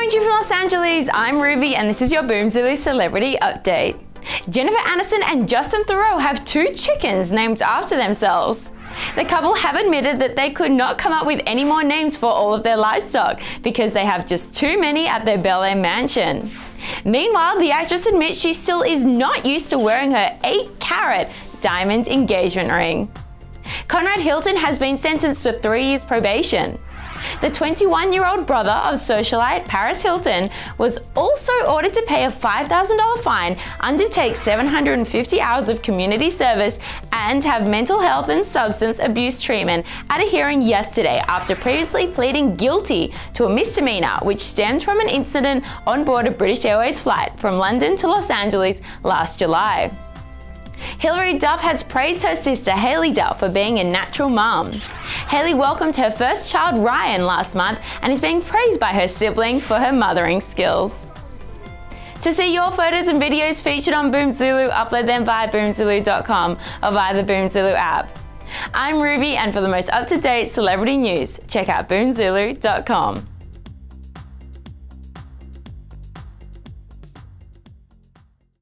Coming to you from Los Angeles, I'm Ruby and this is your Boomzulu Celebrity Update. Jennifer Aniston and Justin Theroux have two chickens named after themselves. The couple have admitted that they could not come up with any more names for all of their livestock because they have just too many at their Bel Air mansion. Meanwhile, the actress admits she still is not used to wearing her 8 carat diamond engagement ring. Conrad Hilton has been sentenced to three years probation. The 21 year old brother of socialite Paris Hilton was also ordered to pay a $5,000 fine, undertake 750 hours of community service, and have mental health and substance abuse treatment at a hearing yesterday after previously pleading guilty to a misdemeanor which stemmed from an incident on board a British Airways flight from London to Los Angeles last July. Hilary Duff has praised her sister Haylie Duff for being a natural mum. Haylie welcomed her first child Ryan last month and is being praised by her sibling for her mothering skills. To see your photos and videos featured on Boomzulu, upload them via boomzulu.com or via the Boomzulu app. I'm Ruby and for the most up-to-date celebrity news, check out boomzulu.com.